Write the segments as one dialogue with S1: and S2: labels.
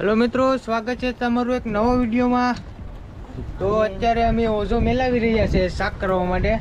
S1: Hello મિત્રો સ્વાગત છે તમારું એક નવો વિડીયોમાં. તો અત્યારે અમે ઓઝો મેલાવી રહ્યા છે શાક કરવા માટે.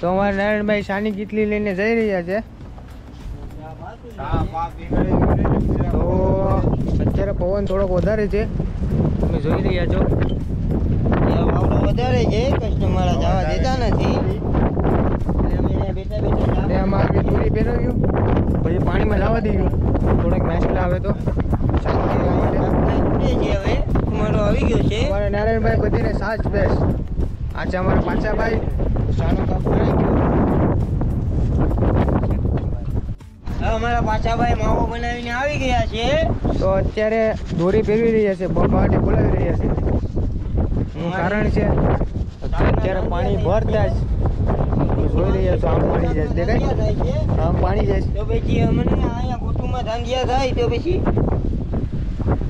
S1: તો અમારા નારાયણભાઈ સાની કીટલી લઈને જઈ રહ્યા છે. તો અત્યારે પવન થોડોક વધારે છે. તમે જોઈ રહ્યા છો.
S2: વધારે છે કસ્ટમર જવા દેતા નથી.
S1: આમાં આગળ દોરી પહેરાવ્યું. પછી પાણીમાં લાવવા દીધું. થોડોક નાસ્તા આવે તો. આવે
S2: ગયો છે
S1: અમારા નારાયણભાઈ બધીને સાચ બેસ આ અમારા પાછા ભાઈ સાનો કાપુ
S2: અમારા પાછા ભાઈ માવો બનાવીને આવી ગયા છે.
S1: તો અત્યારે દોરી પહેરવી રહ્યા છે બહાટી બોલાવી રહ્યા છે. એનું કારણ છે અત્યારે પાણી ભરતા જ. જોઈ રહ્યા છો આમ પાણી જાય. દેખાય આમ પાણી જાય.
S2: તો પછી અમને અહીંયા કુટુંબમાં ધાંધિયા થાય તો પછી એનું બોલવું પડેલા છે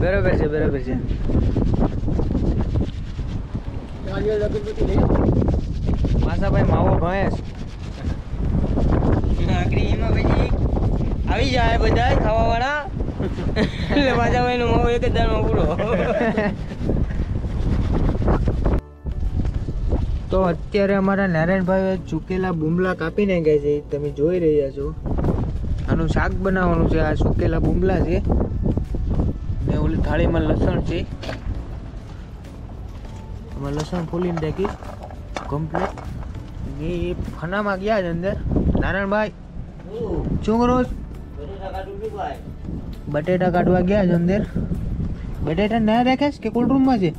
S1: બરાબર છે બરાબર છે. માસાભાઈ ભાઈ માવો
S2: ભણેશ. આવી જાય બધા ખાવા વાળા એટલે પાછા ભાઈ નો માવો એક જ દાણમાં પૂરો.
S1: તો અત્યારે અમારા નારાયણભાઈ ચૂકેલા બુમલા કાપી ગયા છે તમે જોઈ રહ્યા છો. આનું શાક બનાવવાનું છે, આ સુકેલા બુમલા છે. ને ઓલી થાળીમાં લસણ છે. એમાં લસણ ફોલીને દેખી કમ્પ્લીટ ને એ ફનામાં ગયા છે અંદર. નારાયણભાઈ, શું કરો બટેટા કાઢવા ગયા છે અંદર. બટેટા ના રાખ્યા છે કે કોલ્ડરૂમમાં છે?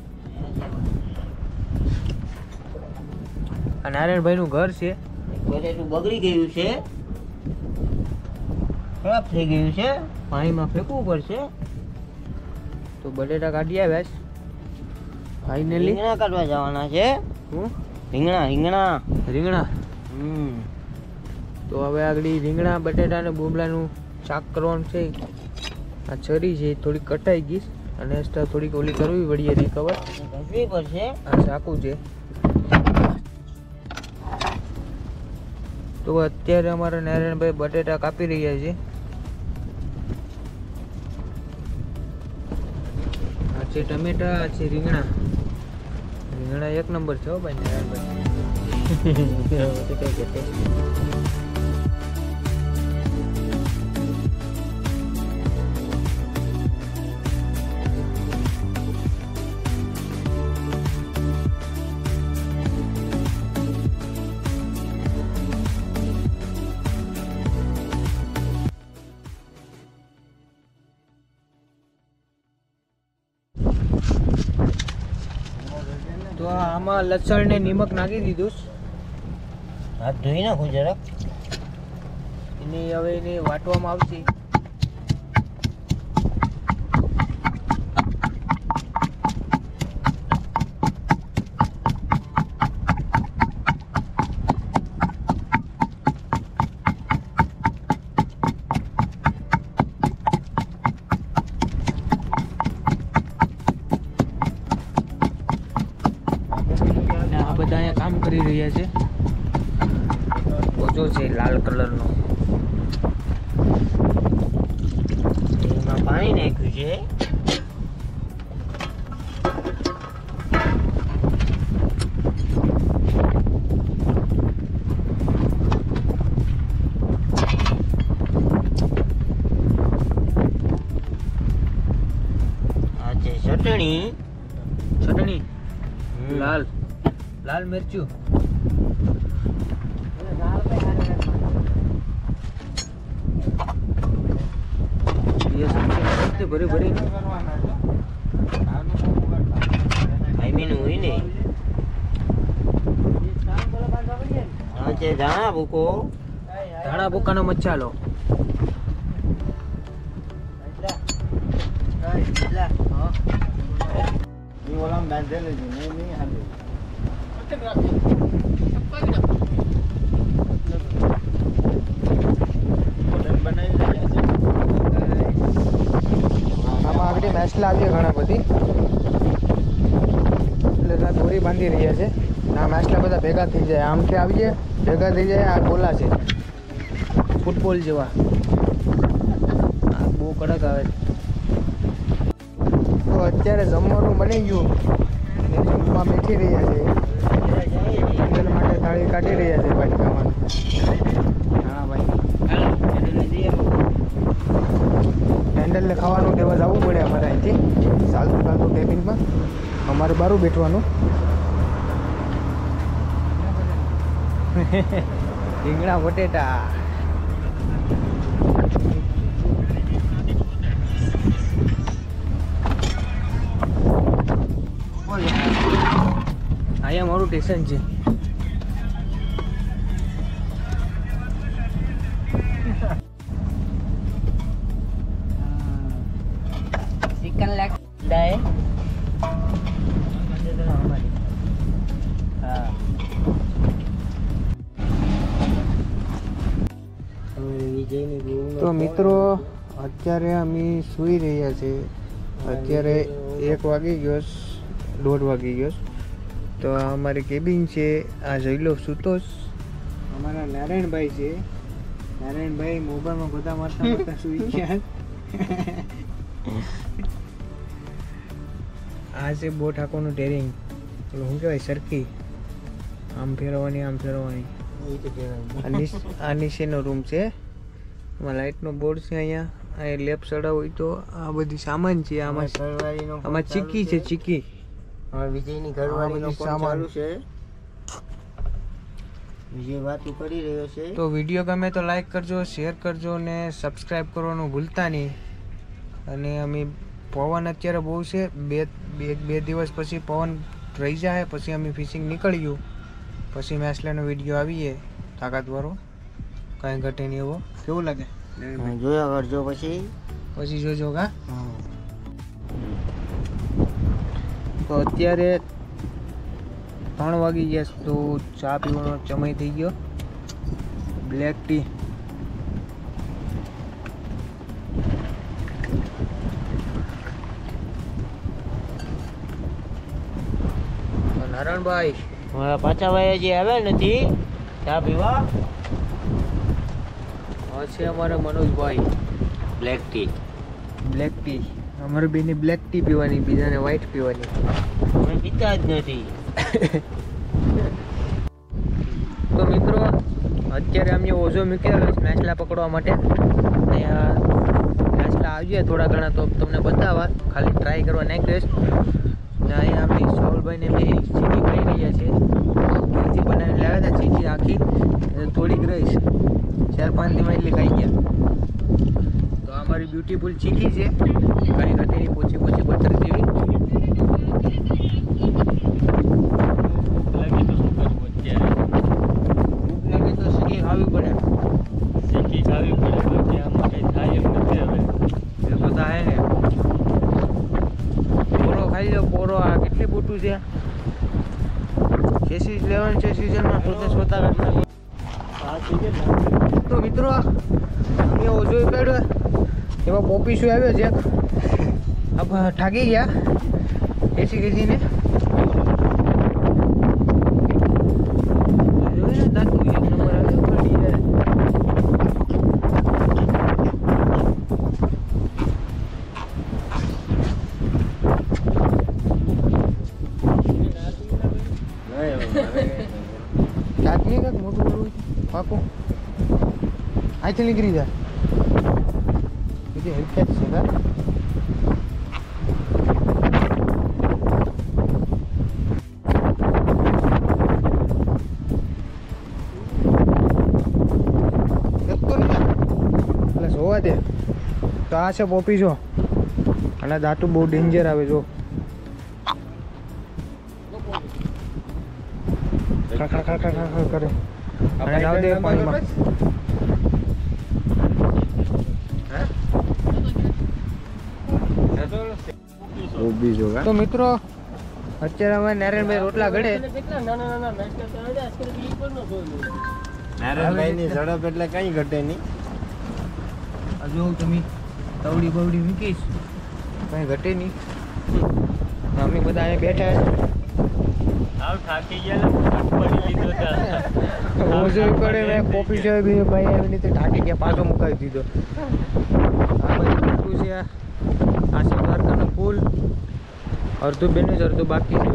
S1: આ નારાયણભાઈનું ઘર છે.
S2: બટેટું બગડી ગયું છે. ખરાબ થઈ ગયું છે પાણીમાં ફેંકવું પડશે.
S1: તો બટેટા કાઢી આવ્યા છે. ફાઇનલી
S2: રીંગણા કાઢવા જવાના છે.
S1: હું?
S2: રીંગણા રીંગણા.
S1: રીંગણા?
S2: હમ.
S1: તો હવે આગળ રીંગણા બટેટા અને બોમલાનું શાક કરવાનું છે. આ છરી છે થોડી કટાઈ ગઈ અને એક્સ્ટ્રા થોડીક ઓલી કરવી પડી રિકવર
S2: ઘસવી પડશે.
S1: આ શાકું છે. તો અત્યારે અમારા નારાયણભાઈ બટેટા કાપી રહ્યા છે. છે ટમેટા છે રીંગણા. રીંગણા એક નંબર છે હો ભાઈ નારાયણભાઈ. તો આમાં લસણ ને નિમક નાખી દીધું
S2: હાથ ધોઈ નાખું જરાક.
S1: એની હવે એને વાટવામાં આવશે. લાલ કલરનો.
S2: એમાં પાણી નાખ્યું છે. ચટણી.
S1: ચટણી.
S2: હમ.
S1: લાલ. લાલ મિરચું.
S2: ayo ini. Buku. Dana buka no
S1: ini ini. મેસલા ઘણા બધી. એટલે ત્યાં દોરી બાંધી રહ્યા છે. અને આ મેસલા બધા ભેગા થઈ જાય. આમથી આવીએ, ભેગા થઈ જાય, આ ગોલા છે. ફૂટબોલ જેવા. બહુ કડક આવે તો અત્યારે જમવાનું બની ગયું. જમવા બેઠી રહ્યા છે. પેન્ડલ માટે થાળી કાઢી રહ્યા છે વાટકામાં હા ભાઈ. પેન્ડલને ખાવાનું દેવા જવું પડે અમારે અહીંથી. ચાલતું ચાલતું કેબિનમાં અમારે બારું બેઠવાનું. રીંગણા, બટેટા. અહીંયા મારું સ્ટેશન છે. તો મિત્રો અત્યારે અમે સૂઈ રહ્યા છે. અત્યારે એક વાગી ગયો દોઢ વાગી ગયો તો આ અમારી કેબિન છે આ જોઈ લો સૂતો અમારા નારાયણભાઈ છે. નારાયણભાઈ મોબાઈલમાં બધા મારતા મારતા સૂઈ ગયા આ છે બો ઠાકોરનું ટેરિંગ પેલું શું કહેવાય સરખી? આમ ફેરવવાની આમ ફેરવવાની. આ નીચેનો રૂમ છે. આમાં લાઇટનો બોર્ડ છે અહીંયા. અહીં લેપ ચડાવવું હોય તો આ બધી સામાન છે આમાં.
S2: ઘરવાળીનો
S1: આમાં ચીકી છે ચીકી
S2: હવે વિજયની ઘરવાળીનો
S1: સામાન.
S2: ચાલુ છે. વિજય વાતો કરી રહ્યો છે.
S1: તો વીડિયો ગમે તો લાઈક કરજો શેર કરજો ને સબસ્ક્રાઈબ કરવાનું ભૂલતા નહીં. અને અમે પવન અત્યારે બહુ છે. બે બે બે દિવસ પછી પવન રહી જાય પછી અમે ફિશિંગ નીકળ્યું. પછી મેસલાનો વીડિયો આવીએ તાકાતવાળો કાંઈ ઘટે નહીં એવો. કેવું લાગે?
S2: હા, જોયા કરજો પછી.
S1: પછી જોજો કા તો અત્યારે ત્રણ વાગી ગયા તો ચા પીવાનો સમય થઈ ગયો. બ્લેક ટી તો નારાયણભાઈ.
S2: પાછા ભાઈ હજી આવ્યા નથી ચા પીવા?
S1: છે અમારે Manojbhai.
S2: Black tea
S1: black tea અમારે બેને બ્લેક ટી પીવાની બીજાને વ્હાઈટ પીવાની.
S2: અમે પીતા જ નથી.
S1: તો મિત્રો અત્યારે અમે ઓઝો મૂક્યો છે નાચલા પકડવા માટે. અને નાચલા આવીએ થોડા ઘણા તો તમને બતાવવા. ખાલી ટ્રાય કરવા નાખ્યો ને અહીંયા અમે સાઉલભાઈને બે ચીકી ખાઈ રહ્યા છે. ઘરથી બનાવીને લાવ્યા હતા ચીકી આખી થોડીક રહીશ. ચાર પાંચ દિવસ એટલી ખાઈ ગયા. તો અમારી બ્યુટીફુલ ચીકી છે. ઘણી ઘટેલી પોચી પોચી પથ્થર જેવી ભૂખ લાગે તો ચીકી ખાવી પડે એ તો થાય ને પોરો ખાઈ લો પોરો મોટું છે. ચેસીસ લેવાનું છે સિઝનમાં પોતે સ્વતા તો મિત્રો અમે ઓજો કાઢ્યો. એમાં પોપી શું આવ્યો છે. આ ઠાકી ગયા. એસી ખેંચીને જોયું ને દાંતું એક નંબર આવ્યો પડી જાય ચાટણી કાંઈક મોટું મોટું પાકું અહીંથી નીકળી જાય બીજી હેલ્પેજ છે એટલે જોવા દે તો આ છે પોપી જો અને દાંતું બહુ ડેન્જર આવે જો કરે અને લાવ દે પાણીમાં તો મિત્રો અત્યારે અમે નારાયણભાઈ રોટલા ઘડે.
S2: નારાયણભાઈની ઝડપ એટલે કઈ ઘટે નહીં.
S1: આ જો તમે તવડી બવડી મૂકીશ. કઈ ઘટે નહીં. અમે બધા અહીંયા બેઠા ઓઝો કરે મેં કોફી છે બી ભાઈ એવી રીતે થાકી ગયા પાછો મુકાવી દીધો. આ બધું આ છે દ્વારકાનું પુલ, અડધું બન્યું છે અડધું બાકી છે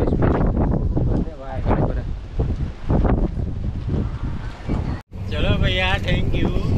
S1: ચલો ભાઈ, આ થેન્ક યુ